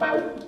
Música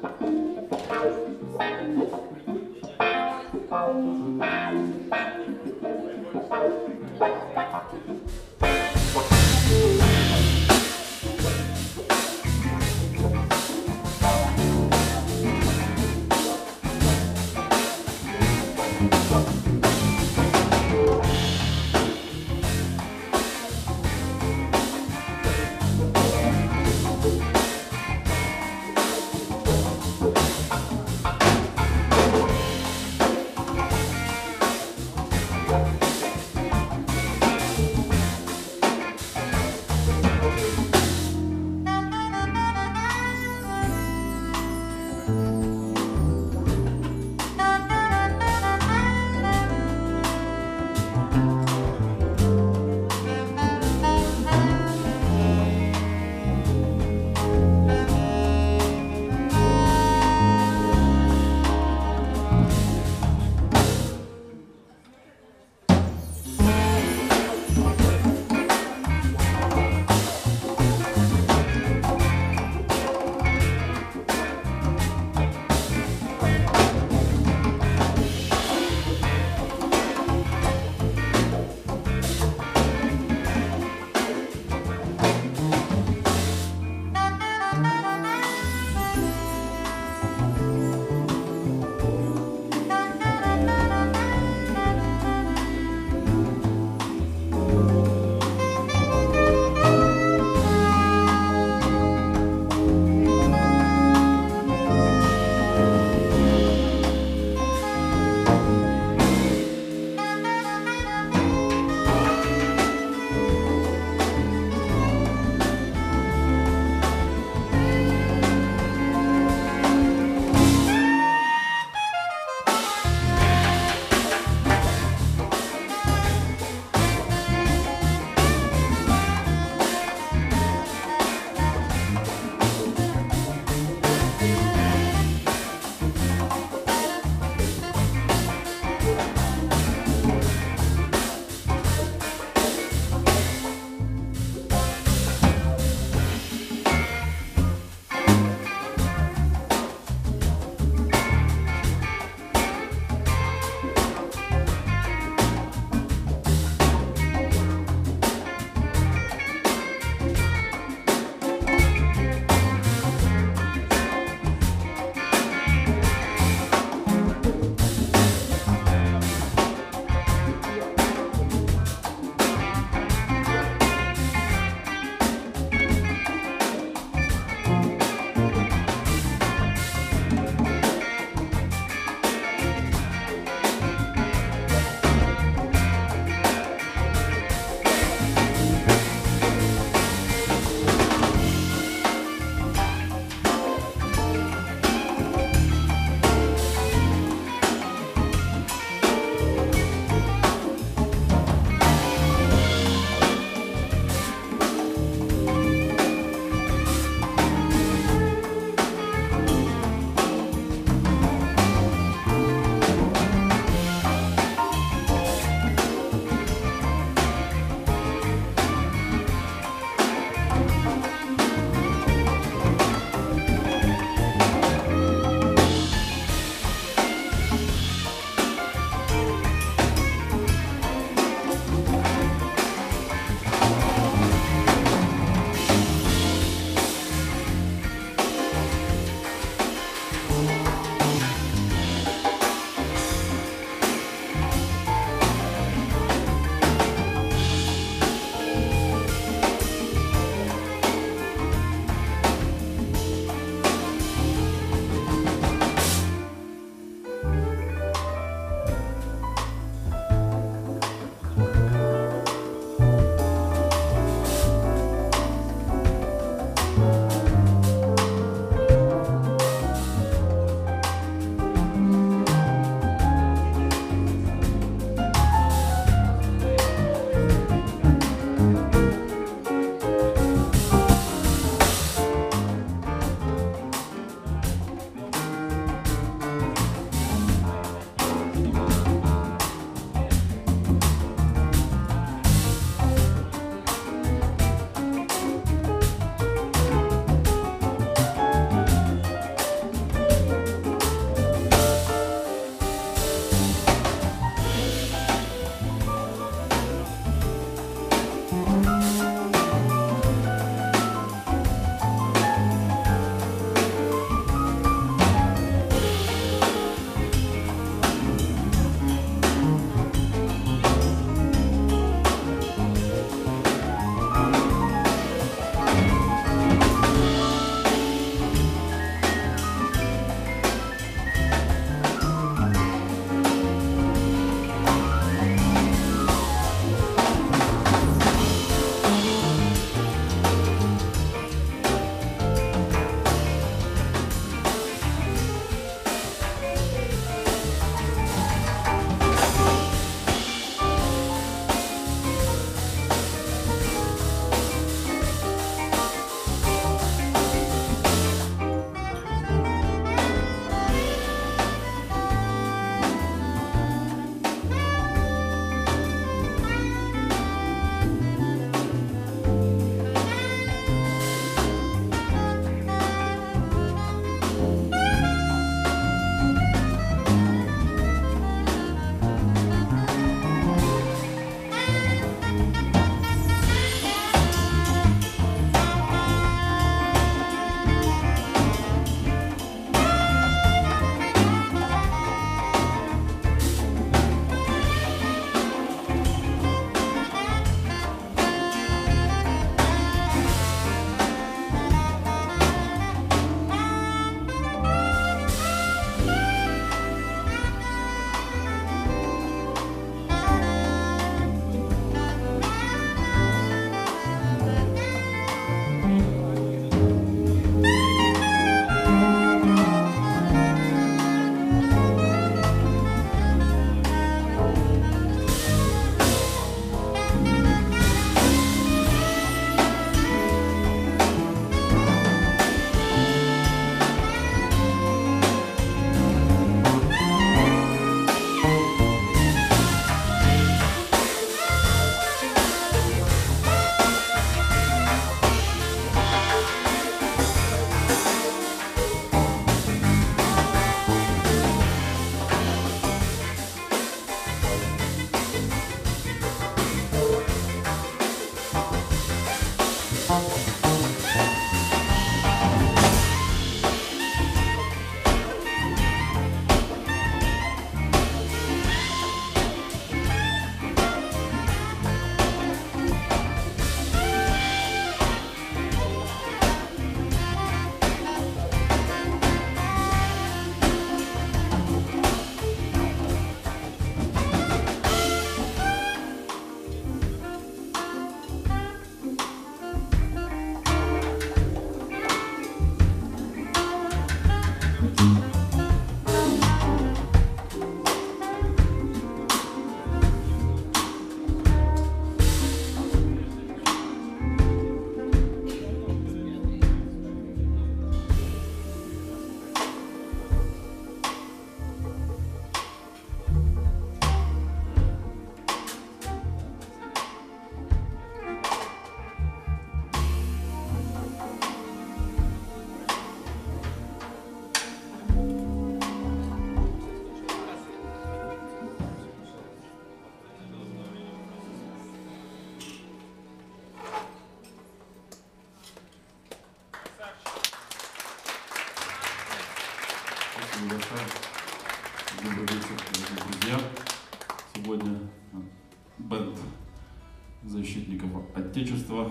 Отечества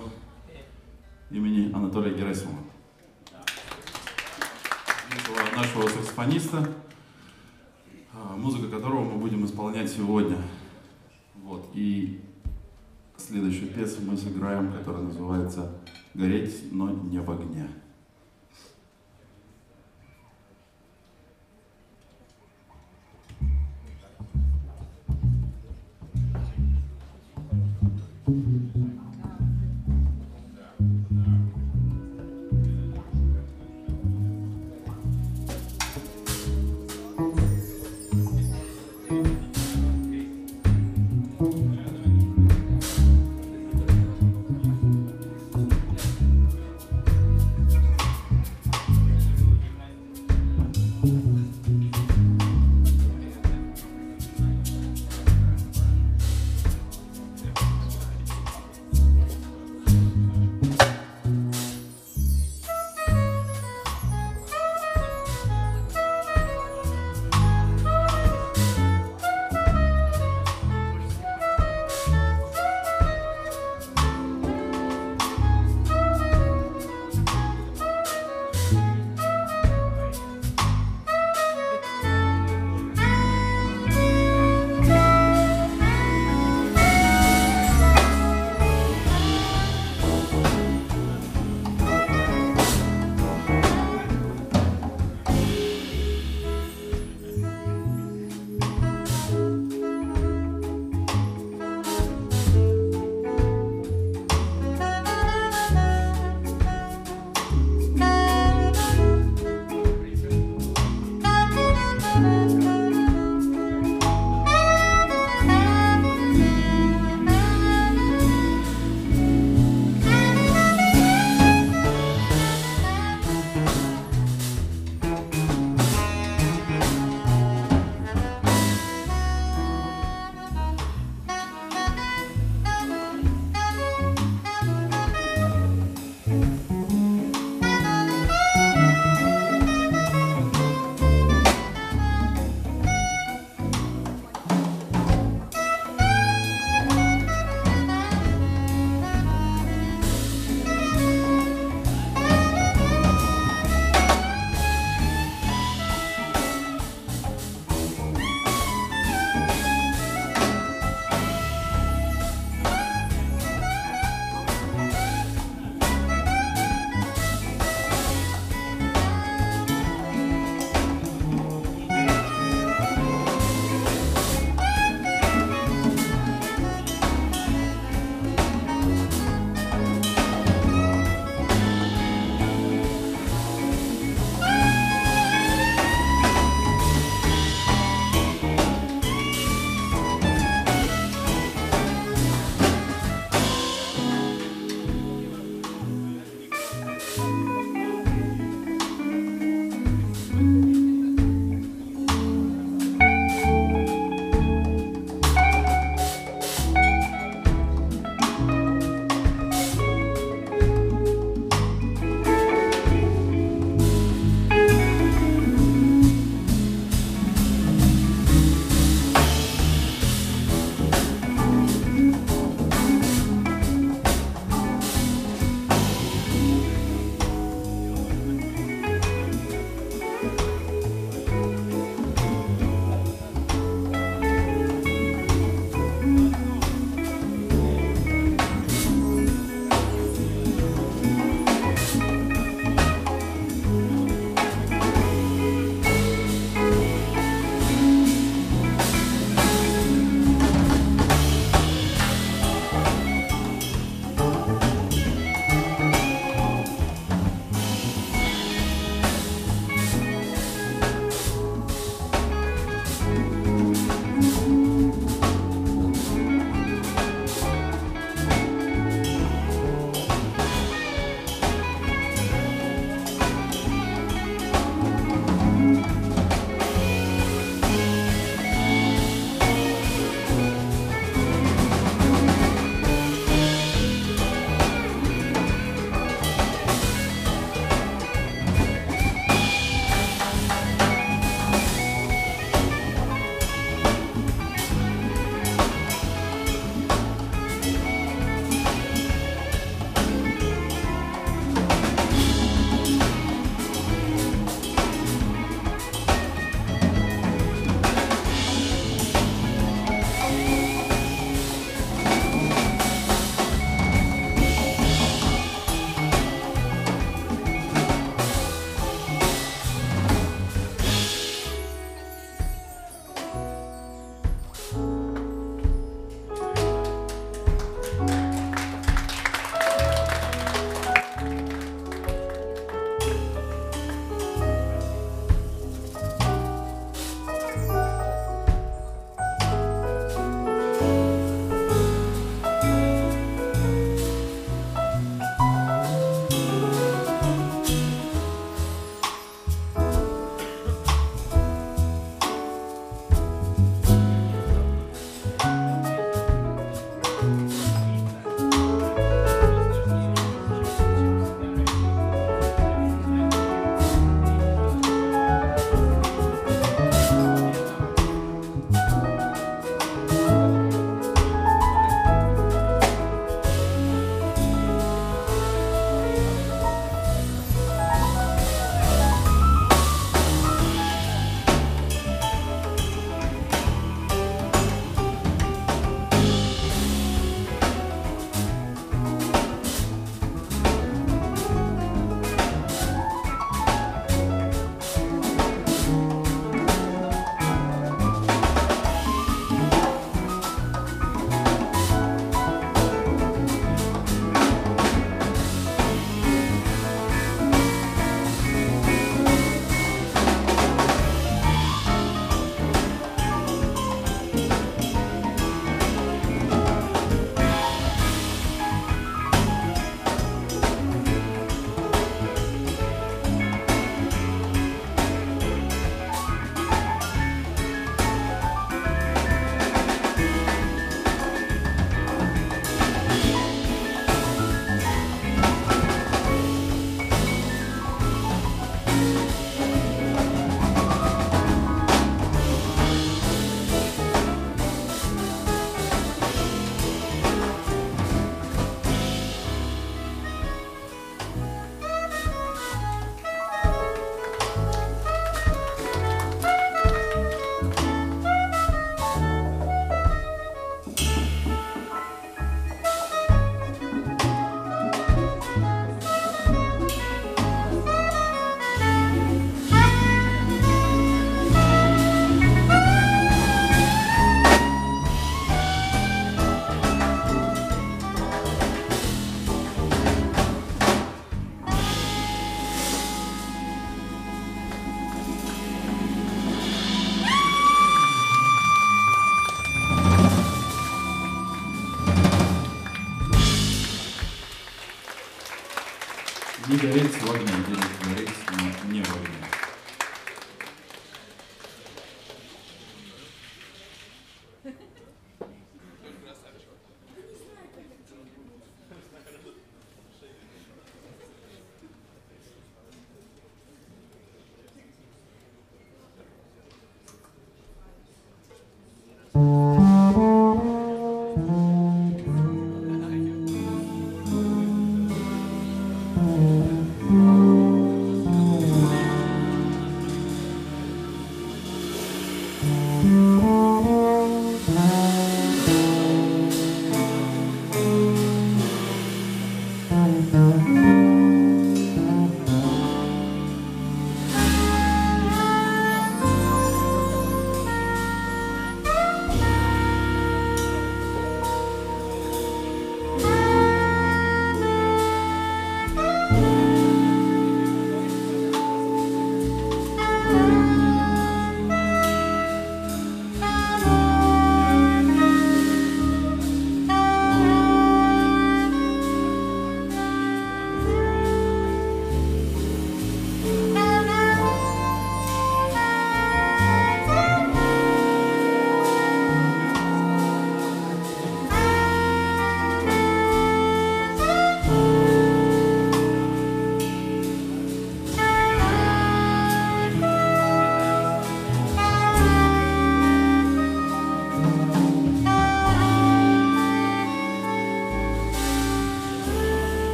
имени Анатолия Герасимова. Нашего, нашего саксофониста, а, музыка которого мы будем исполнять сегодня. Вот. И следующую песню мы сыграем, которая называется «Гореть, но не в огне».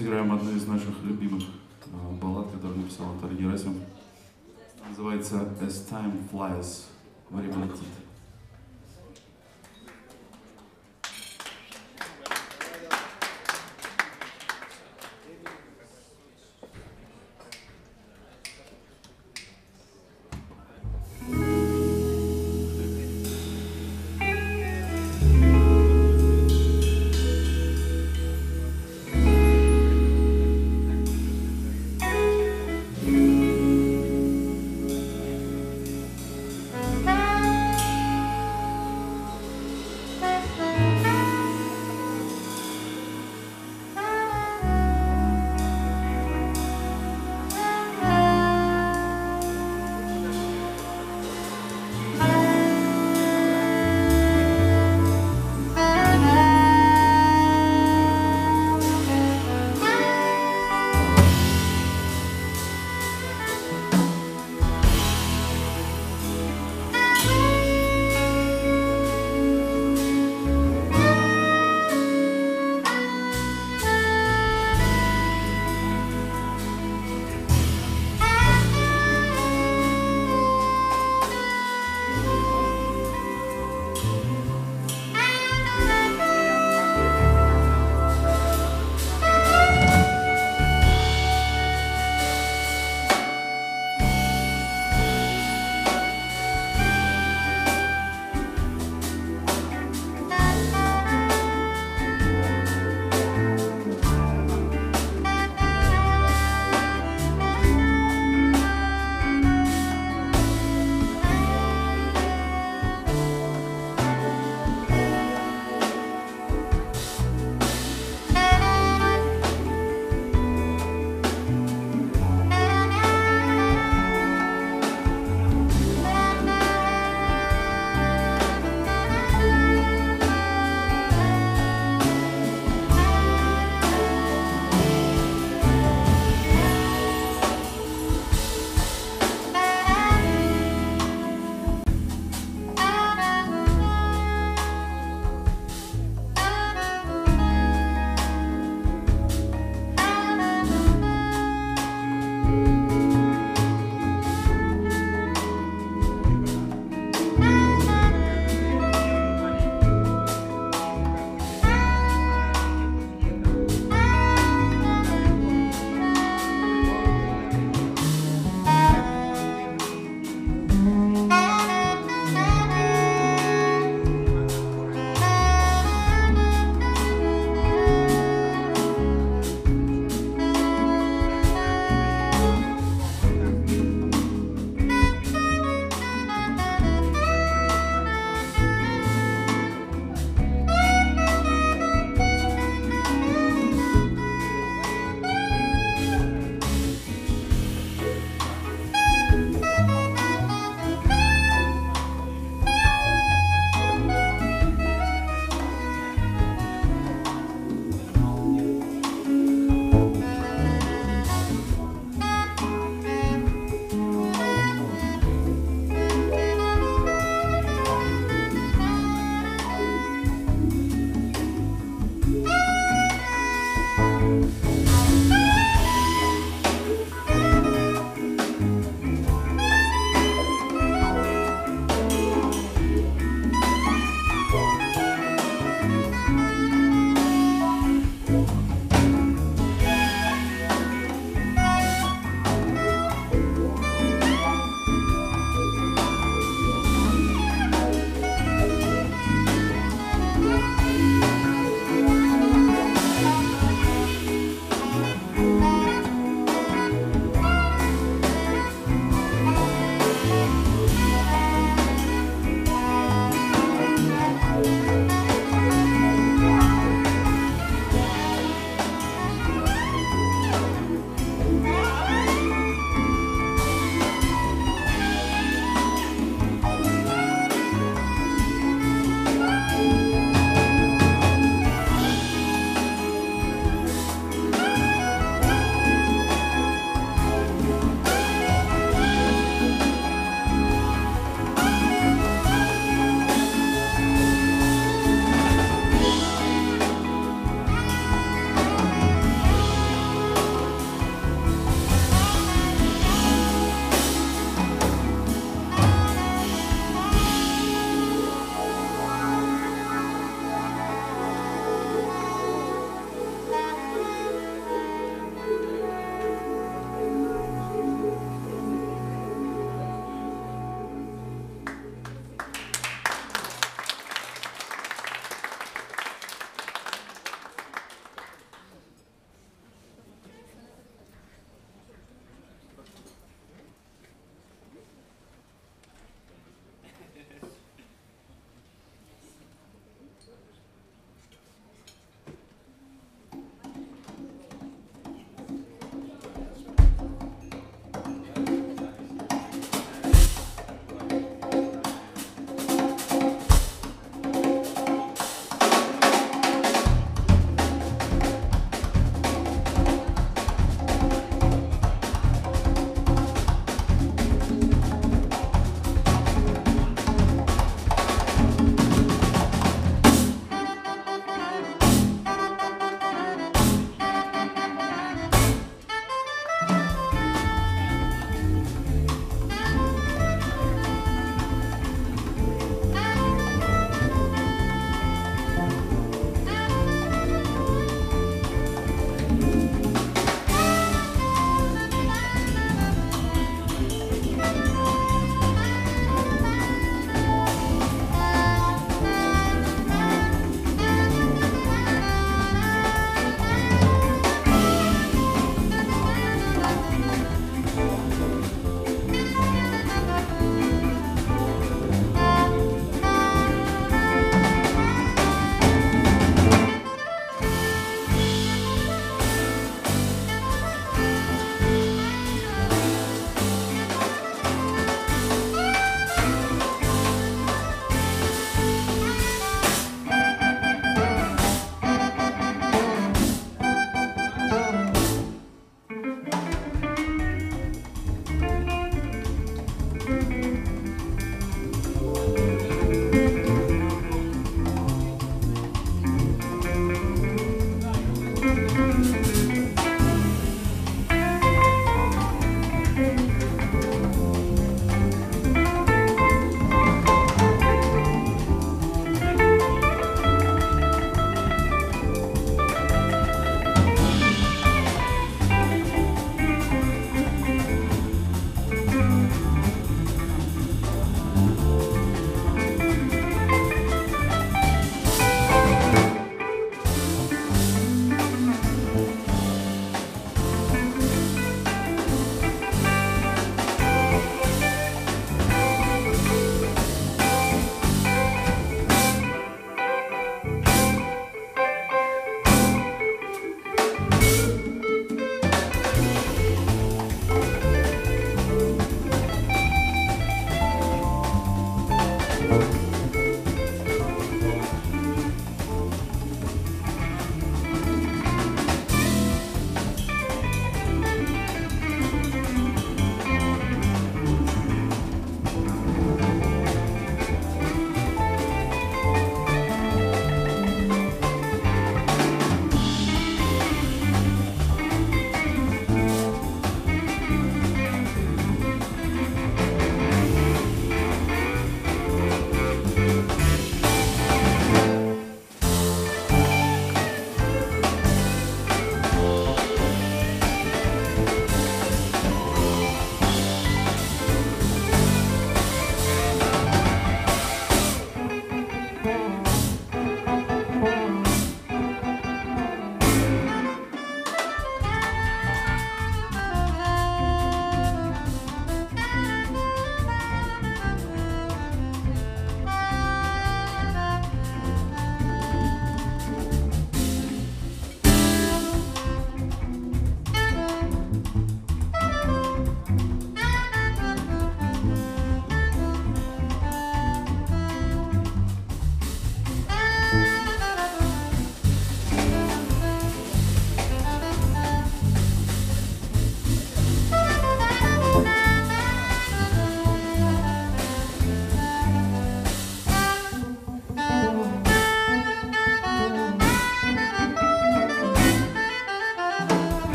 Сыграем одну из наших любимых э, баллад, которую написал Антон Герасимов. Называется «As Time Flies». Время летит.